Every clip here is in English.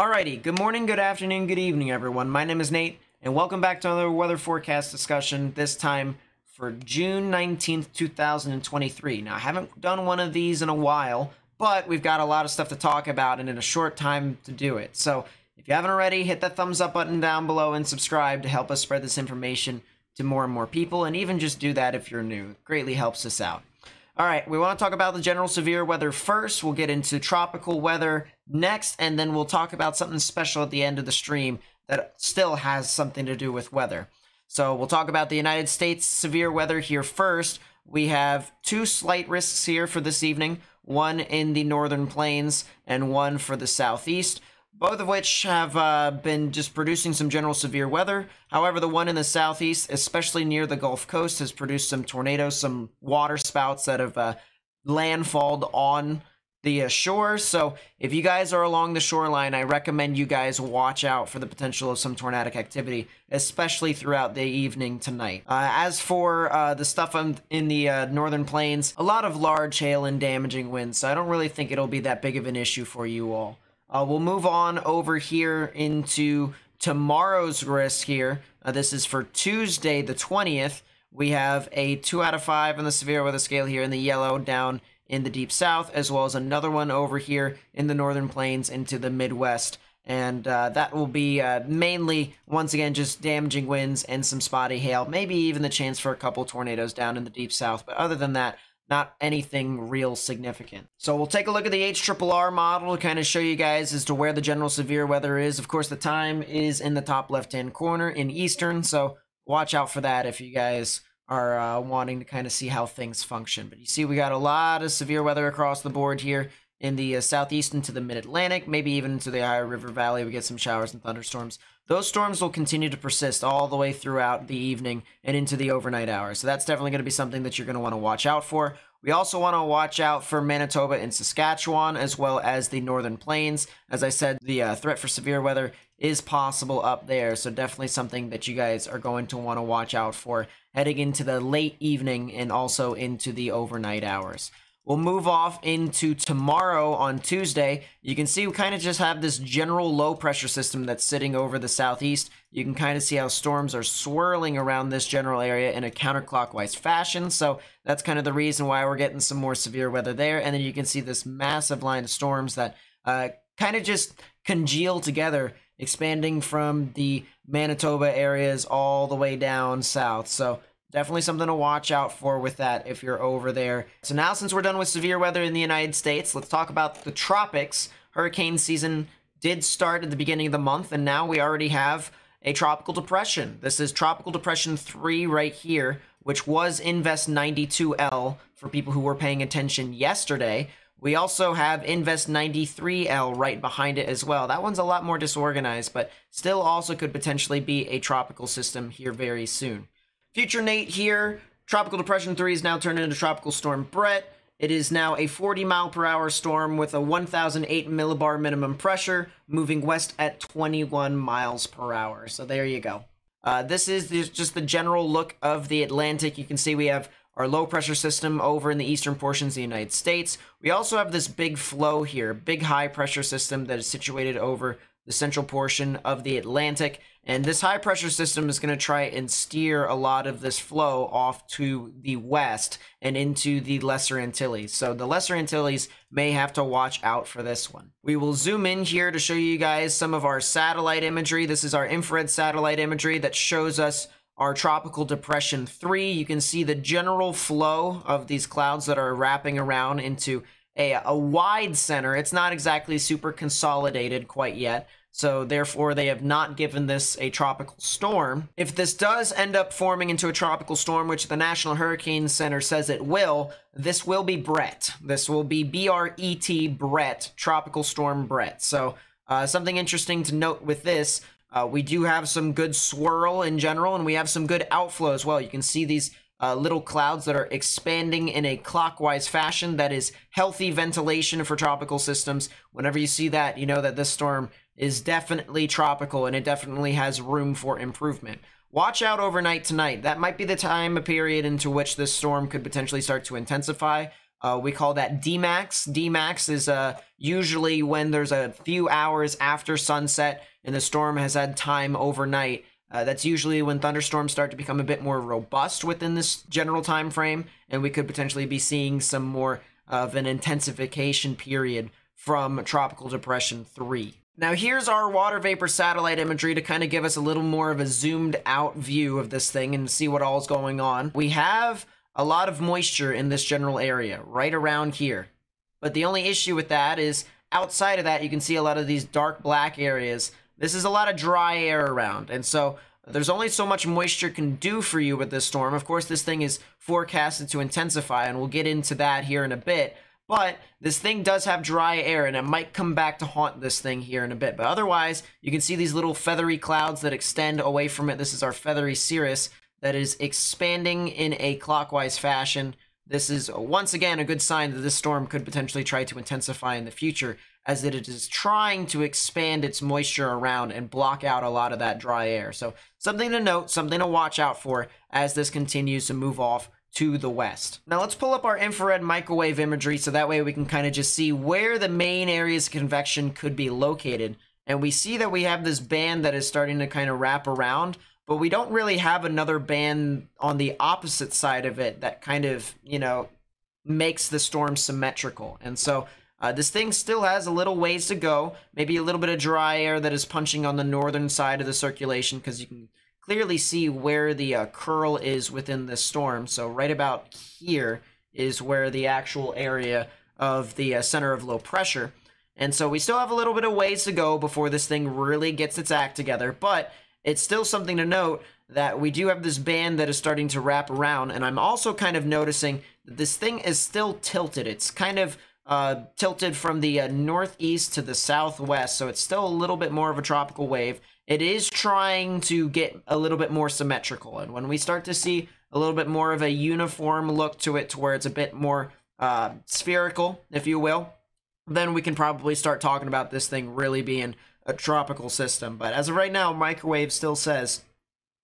Alrighty, good morning, good afternoon, good evening, everyone. My name is Nate, and welcome back to another weather forecast discussion, this time for June 19th, 2023. Now, I haven't done one of these in a while, but we've got a lot of stuff to talk about and in a short time to do it. So, if you haven't already, hit that thumbs up button down below and subscribe to help us spread this information to more and more people, and even just do that if you're new. It greatly helps us out. All right, we want to talk about the general severe weather first. We'll get into tropical weather next, and then we'll talk about something special at the end of the stream that still has something to do with weather. So we'll talk about the United States severe weather here first. We have two slight risks here for this evening, one in the northern plains and one for the southeast both of which have uh, been just producing some general severe weather. However, the one in the southeast, especially near the Gulf Coast, has produced some tornadoes, some water spouts that have uh, landfalled on the uh, shore. So, if you guys are along the shoreline, I recommend you guys watch out for the potential of some tornadic activity, especially throughout the evening tonight. Uh, as for uh, the stuff in the uh, northern plains, a lot of large hail and damaging winds, so I don't really think it'll be that big of an issue for you all. Uh, we'll move on over here into tomorrow's risk here. Uh, this is for Tuesday, the 20th. We have a 2 out of 5 on the severe weather scale here in the yellow down in the deep south, as well as another one over here in the northern plains into the Midwest. And uh, that will be uh, mainly, once again, just damaging winds and some spotty hail, maybe even the chance for a couple tornadoes down in the deep south. But other than that, not anything real significant. So we'll take a look at the HRRR model to kind of show you guys as to where the general severe weather is. Of course, the time is in the top left-hand corner in Eastern, so watch out for that if you guys are uh, wanting to kind of see how things function. But you see we got a lot of severe weather across the board here in the uh, southeast into the mid-Atlantic, maybe even into the Ohio River Valley. We get some showers and thunderstorms. Those storms will continue to persist all the way throughout the evening and into the overnight hours. So that's definitely going to be something that you're going to want to watch out for. We also want to watch out for Manitoba and Saskatchewan, as well as the Northern Plains. As I said, the uh, threat for severe weather is possible up there, so definitely something that you guys are going to want to watch out for heading into the late evening and also into the overnight hours. We'll move off into tomorrow on Tuesday. You can see we kind of just have this general low pressure system that's sitting over the southeast. You can kind of see how storms are swirling around this general area in a counterclockwise fashion. So that's kind of the reason why we're getting some more severe weather there. And then you can see this massive line of storms that uh, kind of just congeal together, expanding from the Manitoba areas all the way down south. So Definitely something to watch out for with that if you're over there. So now since we're done with severe weather in the United States, let's talk about the tropics. Hurricane season did start at the beginning of the month, and now we already have a tropical depression. This is Tropical Depression 3 right here, which was Invest 92L for people who were paying attention yesterday. We also have Invest 93L right behind it as well. That one's a lot more disorganized, but still also could potentially be a tropical system here very soon. Future Nate here. Tropical Depression 3 is now turned into Tropical Storm Bret. It is now a 40 mile per hour storm with a 1008 millibar minimum pressure, moving west at 21 miles per hour. So there you go. Uh, this is just the general look of the Atlantic. You can see we have our low pressure system over in the eastern portions of the United States. We also have this big flow here, big high pressure system that is situated over the central portion of the Atlantic. And this high pressure system is going to try and steer a lot of this flow off to the west and into the Lesser Antilles. So the Lesser Antilles may have to watch out for this one. We will zoom in here to show you guys some of our satellite imagery. This is our infrared satellite imagery that shows us our tropical depression 3. You can see the general flow of these clouds that are wrapping around into a, a wide center. It's not exactly super consolidated quite yet. So therefore, they have not given this a tropical storm. If this does end up forming into a tropical storm, which the National Hurricane Center says it will, this will be Bret. This will be B-R-E-T, Bret, Tropical Storm Bret. So uh, something interesting to note with this, uh, we do have some good swirl in general, and we have some good outflow as well. You can see these uh, little clouds that are expanding in a clockwise fashion. That is healthy ventilation for tropical systems. Whenever you see that, you know that this storm is definitely tropical and it definitely has room for improvement. Watch out overnight tonight. That might be the time period into which this storm could potentially start to intensify. Uh, we call that DMAX. DMAX is uh, usually when there's a few hours after sunset and the storm has had time overnight. Uh, that's usually when thunderstorms start to become a bit more robust within this general time frame, and we could potentially be seeing some more of an intensification period from Tropical Depression 3. Now here's our water vapor satellite imagery to kind of give us a little more of a zoomed out view of this thing and see what all's going on. We have a lot of moisture in this general area, right around here. But the only issue with that is outside of that, you can see a lot of these dark black areas. This is a lot of dry air around. And so there's only so much moisture can do for you with this storm. Of course, this thing is forecasted to intensify, and we'll get into that here in a bit. But this thing does have dry air and it might come back to haunt this thing here in a bit. But otherwise, you can see these little feathery clouds that extend away from it. This is our feathery cirrus that is expanding in a clockwise fashion. This is once again a good sign that this storm could potentially try to intensify in the future as it is trying to expand its moisture around and block out a lot of that dry air. So something to note, something to watch out for as this continues to move off to the west. Now let's pull up our infrared microwave imagery so that way we can kind of just see where the main areas of convection could be located. And we see that we have this band that is starting to kind of wrap around, but we don't really have another band on the opposite side of it that kind of, you know, makes the storm symmetrical. And so uh, this thing still has a little ways to go, maybe a little bit of dry air that is punching on the northern side of the circulation because you can clearly see where the uh, curl is within the storm. So right about here is where the actual area of the uh, center of low pressure. And so we still have a little bit of ways to go before this thing really gets its act together, but it's still something to note that we do have this band that is starting to wrap around, and I'm also kind of noticing that this thing is still tilted. It's kind of uh, tilted from the uh, northeast to the southwest, so it's still a little bit more of a tropical wave, it is trying to get a little bit more symmetrical. And when we start to see a little bit more of a uniform look to it, to where it's a bit more uh, spherical, if you will, then we can probably start talking about this thing really being a tropical system. But as of right now, microwave still says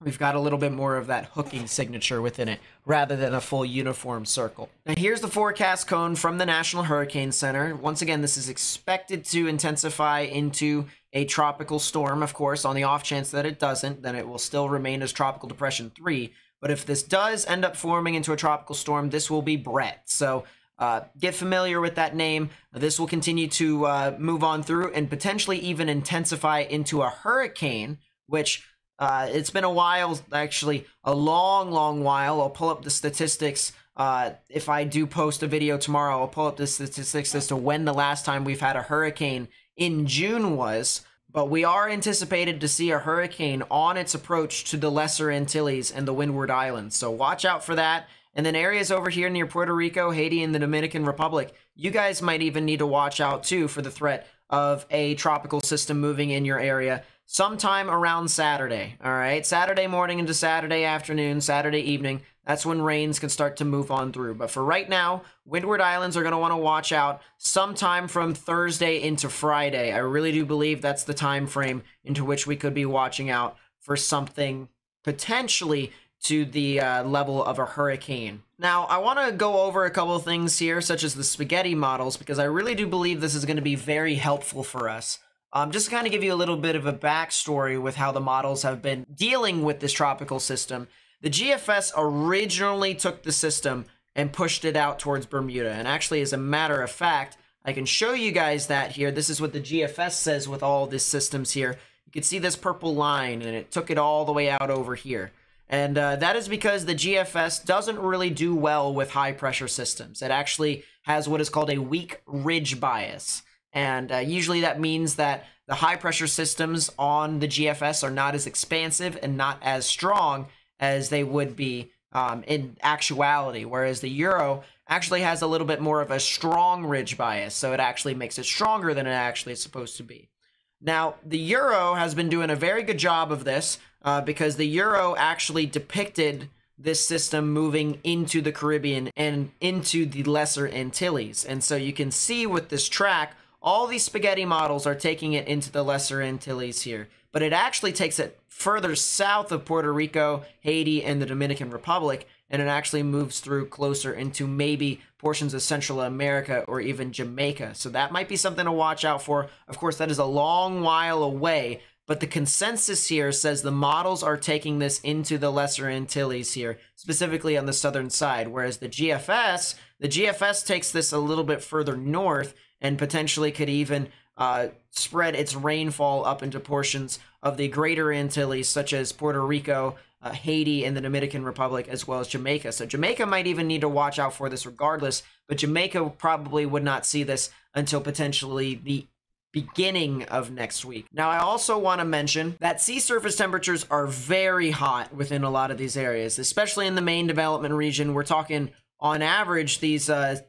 we've got a little bit more of that hooking signature within it rather than a full uniform circle. Now here's the forecast cone from the National Hurricane Center. Once again, this is expected to intensify into a tropical storm, of course, on the off chance that it doesn't, then it will still remain as Tropical Depression 3. But if this does end up forming into a tropical storm, this will be Bret. So uh, get familiar with that name. This will continue to uh, move on through and potentially even intensify into a hurricane, which uh, it's been a while, actually, a long, long while. I'll pull up the statistics. Uh, if I do post a video tomorrow, I'll pull up the statistics as to when the last time we've had a hurricane in June was, but we are anticipated to see a hurricane on its approach to the Lesser Antilles and the Windward Islands. So watch out for that. And then areas over here near Puerto Rico, Haiti, and the Dominican Republic, you guys might even need to watch out too for the threat of a tropical system moving in your area sometime around Saturday. All right, Saturday morning into Saturday afternoon, Saturday evening. That's when rains can start to move on through. But for right now, Windward Islands are going to want to watch out sometime from Thursday into Friday. I really do believe that's the time frame into which we could be watching out for something potentially to the uh, level of a hurricane. Now, I want to go over a couple of things here, such as the spaghetti models, because I really do believe this is going to be very helpful for us. Um, just to kind of give you a little bit of a backstory with how the models have been dealing with this tropical system. The GFS originally took the system and pushed it out towards Bermuda. And actually, as a matter of fact, I can show you guys that here. This is what the GFS says with all these systems here. You can see this purple line, and it took it all the way out over here. And uh, that is because the GFS doesn't really do well with high pressure systems. It actually has what is called a weak ridge bias. And uh, usually that means that the high pressure systems on the GFS are not as expansive and not as strong as they would be um, in actuality, whereas the euro actually has a little bit more of a strong ridge bias, so it actually makes it stronger than it actually is supposed to be. Now, the euro has been doing a very good job of this uh, because the euro actually depicted this system moving into the Caribbean and into the Lesser Antilles. And so you can see with this track, all these spaghetti models are taking it into the Lesser Antilles here but it actually takes it further south of Puerto Rico, Haiti, and the Dominican Republic, and it actually moves through closer into maybe portions of Central America or even Jamaica. So that might be something to watch out for. Of course, that is a long while away, but the consensus here says the models are taking this into the Lesser Antilles here, specifically on the southern side, whereas the GFS, the GFS takes this a little bit further north and potentially could even uh, spread its rainfall up into portions of the greater Antilles, such as Puerto Rico, uh, Haiti, and the Dominican Republic, as well as Jamaica. So Jamaica might even need to watch out for this regardless, but Jamaica probably would not see this until potentially the beginning of next week. Now, I also want to mention that sea surface temperatures are very hot within a lot of these areas, especially in the main development region. We're talking on average, these uh,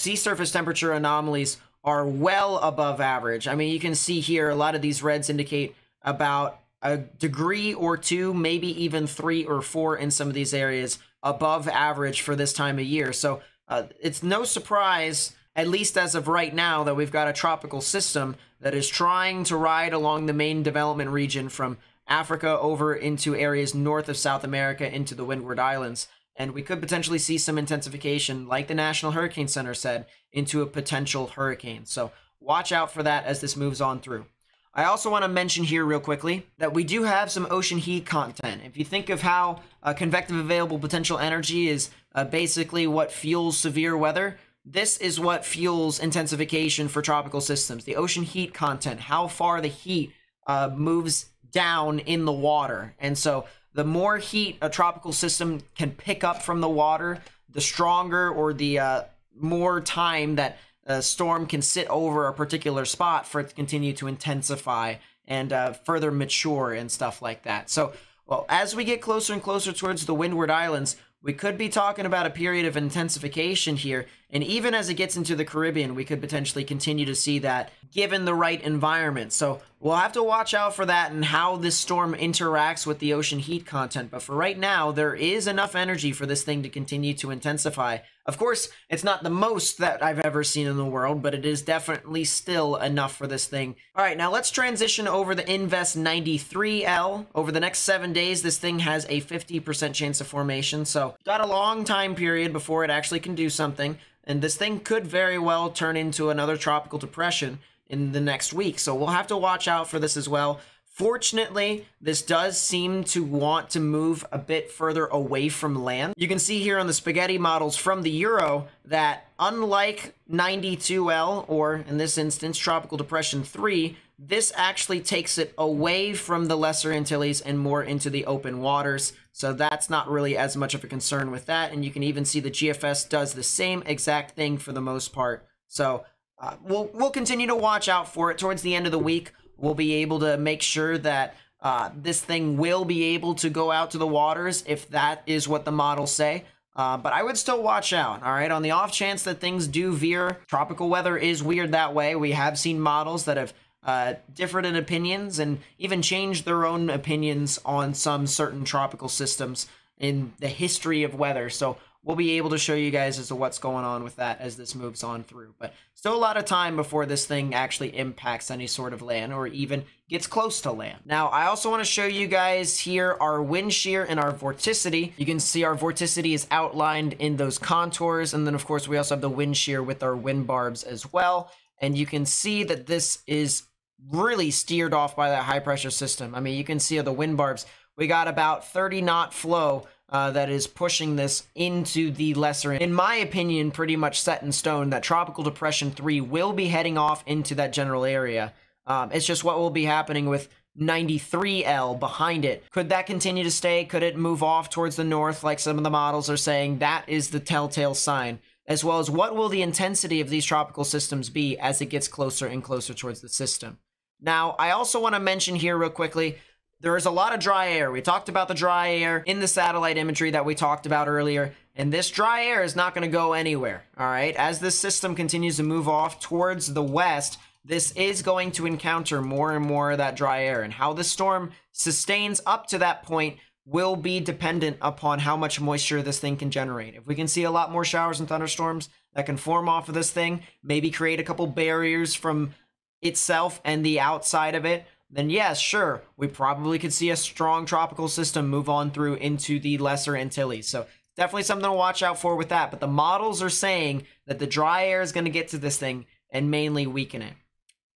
sea surface temperature anomalies are well above average. I mean, you can see here a lot of these reds indicate about a degree or two, maybe even three or four in some of these areas above average for this time of year. So uh, it's no surprise at least as of right now, that we've got a tropical system that is trying to ride along the main development region from Africa over into areas north of South America into the Windward Islands. And we could potentially see some intensification, like the National Hurricane Center said, into a potential hurricane. So watch out for that as this moves on through. I also want to mention here, real quickly, that we do have some ocean heat content. If you think of how uh, convective available potential energy is uh, basically what fuels severe weather, this is what fuels intensification for tropical systems. The ocean heat content, how far the heat uh, moves down in the water. And so the more heat a tropical system can pick up from the water, the stronger or the uh, more time that a storm can sit over a particular spot for it to continue to intensify and uh, further mature and stuff like that. So, well, as we get closer and closer towards the Windward Islands, we could be talking about a period of intensification here. And even as it gets into the Caribbean, we could potentially continue to see that given the right environment. So we'll have to watch out for that and how this storm interacts with the ocean heat content. But for right now, there is enough energy for this thing to continue to intensify. Of course, it's not the most that I've ever seen in the world, but it is definitely still enough for this thing. All right, now let's transition over the Invest 93L. Over the next seven days, this thing has a 50% chance of formation. So got a long time period before it actually can do something. And this thing could very well turn into another tropical depression in the next week. So we'll have to watch out for this as well. Fortunately, this does seem to want to move a bit further away from land. You can see here on the spaghetti models from the Euro that unlike 92L, or in this instance, Tropical Depression 3, this actually takes it away from the Lesser Antilles and more into the open waters. So that's not really as much of a concern with that. And you can even see the GFS does the same exact thing for the most part. So uh, we'll, we'll continue to watch out for it towards the end of the week. We'll be able to make sure that uh, this thing will be able to go out to the waters if that is what the models say. Uh, but I would still watch out, all right? On the off chance that things do veer, tropical weather is weird that way. We have seen models that have uh, different in opinions and even changed their own opinions on some certain tropical systems in the history of weather. So we'll be able to show you guys as to what's going on with that as this moves on through. But still a lot of time before this thing actually impacts any sort of land or even gets close to land. Now, I also want to show you guys here our wind shear and our vorticity. You can see our vorticity is outlined in those contours. And then, of course, we also have the wind shear with our wind barbs as well. And you can see that this is really steered off by that high pressure system. I mean, you can see the wind barbs. We got about 30 knot flow uh, that is pushing this into the lesser, in my opinion, pretty much set in stone that Tropical Depression 3 will be heading off into that general area. Um, it's just what will be happening with 93L behind it. Could that continue to stay? Could it move off towards the north like some of the models are saying? That is the telltale sign. As well as what will the intensity of these tropical systems be as it gets closer and closer towards the system. Now, I also want to mention here real quickly there is a lot of dry air. We talked about the dry air in the satellite imagery that we talked about earlier, and this dry air is not going to go anywhere, all right? As this system continues to move off towards the west, this is going to encounter more and more of that dry air, and how the storm sustains up to that point will be dependent upon how much moisture this thing can generate. If we can see a lot more showers and thunderstorms that can form off of this thing, maybe create a couple barriers from itself and the outside of it, then yes, sure, we probably could see a strong tropical system move on through into the Lesser Antilles. So definitely something to watch out for with that. But the models are saying that the dry air is going to get to this thing and mainly weaken it.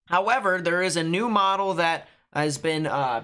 However, there is a new model that has been, uh,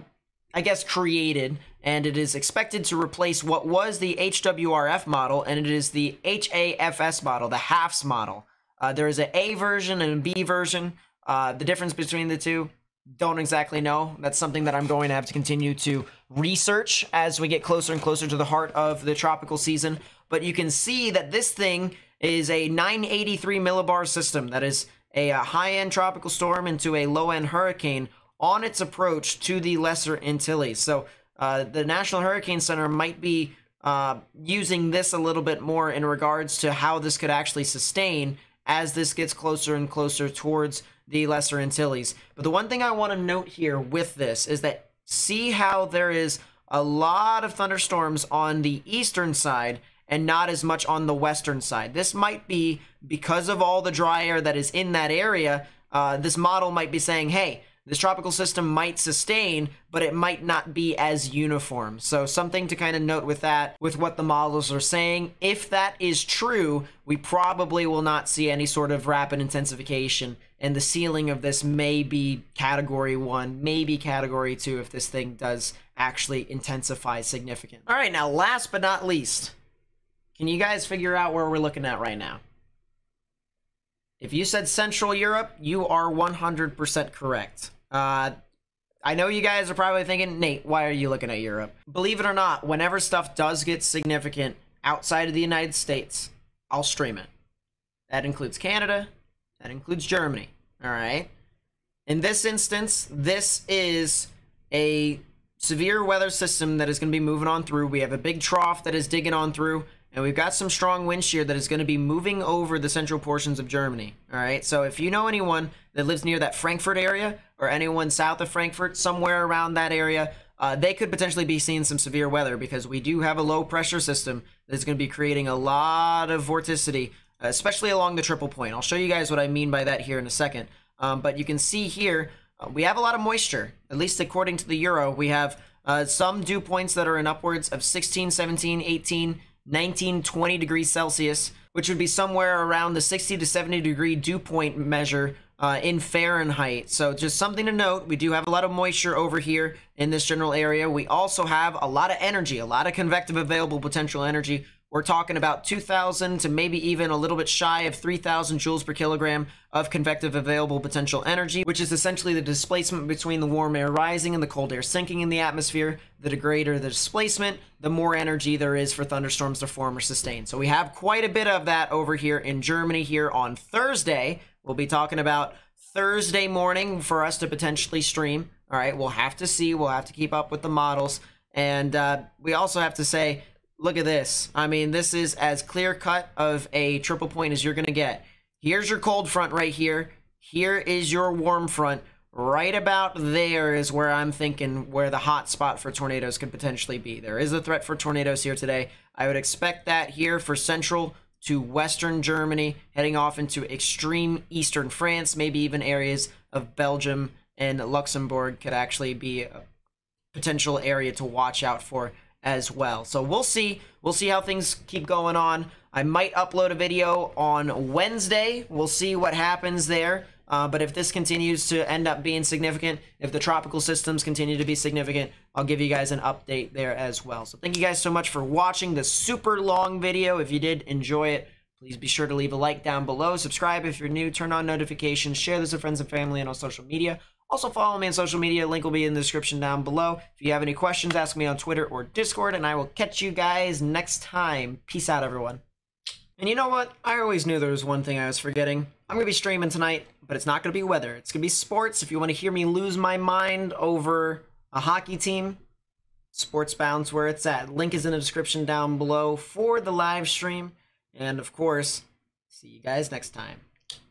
I guess, created, and it is expected to replace what was the HWRF model, and it is the HAFS model, the HAFS model. Uh, there is an A version and a B version. Uh, the difference between the two, don't exactly know. That's something that I'm going to have to continue to research as we get closer and closer to the heart of the tropical season. But you can see that this thing is a 983 millibar system that is a, a high-end tropical storm into a low-end hurricane on its approach to the Lesser Antilles. So uh, the National Hurricane Center might be uh, using this a little bit more in regards to how this could actually sustain as this gets closer and closer towards the Lesser Antilles. But the one thing I want to note here with this is that see how there is a lot of thunderstorms on the eastern side and not as much on the western side. This might be because of all the dry air that is in that area. Uh, this model might be saying, hey, this tropical system might sustain, but it might not be as uniform. So something to kind of note with that, with what the models are saying. If that is true, we probably will not see any sort of rapid intensification, and the ceiling of this may be category one, maybe category two if this thing does actually intensify significant. All right, now last but not least, can you guys figure out where we're looking at right now? If you said Central Europe, you are 100% correct. Uh, I know you guys are probably thinking, Nate, why are you looking at Europe? Believe it or not, whenever stuff does get significant outside of the United States, I'll stream it. That includes Canada, that includes Germany, all right? In this instance, this is a severe weather system that is going to be moving on through. We have a big trough that is digging on through. And we've got some strong wind shear that is going to be moving over the central portions of Germany. All right. So if you know anyone that lives near that Frankfurt area or anyone south of Frankfurt, somewhere around that area, uh, they could potentially be seeing some severe weather because we do have a low pressure system that's going to be creating a lot of vorticity, especially along the triple point. I'll show you guys what I mean by that here in a second. Um, but you can see here, uh, we have a lot of moisture, at least according to the Euro. We have uh, some dew points that are in upwards of 16, 17, 18, 19, 20 degrees Celsius, which would be somewhere around the 60 to 70 degree dew point measure uh, in Fahrenheit. So just something to note, we do have a lot of moisture over here in this general area. We also have a lot of energy, a lot of convective available potential energy, we're talking about 2,000 to maybe even a little bit shy of 3,000 joules per kilogram of convective available potential energy, which is essentially the displacement between the warm air rising and the cold air sinking in the atmosphere. The greater the displacement, the more energy there is for thunderstorms to form or sustain. So we have quite a bit of that over here in Germany here on Thursday. We'll be talking about Thursday morning for us to potentially stream. All right, we'll have to see. We'll have to keep up with the models. And uh, we also have to say, look at this. I mean, this is as clear cut of a triple point as you're going to get. Here's your cold front right here. Here is your warm front. Right about there is where I'm thinking where the hot spot for tornadoes could potentially be. There is a threat for tornadoes here today. I would expect that here for central to western Germany, heading off into extreme eastern France, maybe even areas of Belgium and Luxembourg could actually be a potential area to watch out for as well. So we'll see. We'll see how things keep going on. I might upload a video on Wednesday. We'll see what happens there. Uh, but if this continues to end up being significant, if the tropical systems continue to be significant, I'll give you guys an update there as well. So thank you guys so much for watching this super long video. If you did enjoy it, please be sure to leave a like down below. Subscribe if you're new. Turn on notifications. Share this with friends and family and on social media. Also, follow me on social media. Link will be in the description down below. If you have any questions, ask me on Twitter or Discord, and I will catch you guys next time. Peace out, everyone. And you know what? I always knew there was one thing I was forgetting. I'm going to be streaming tonight, but it's not going to be weather. It's going to be sports. If you want to hear me lose my mind over a hockey team, Sportsbound's where it's at. Link is in the description down below for the live stream. And of course, see you guys next time.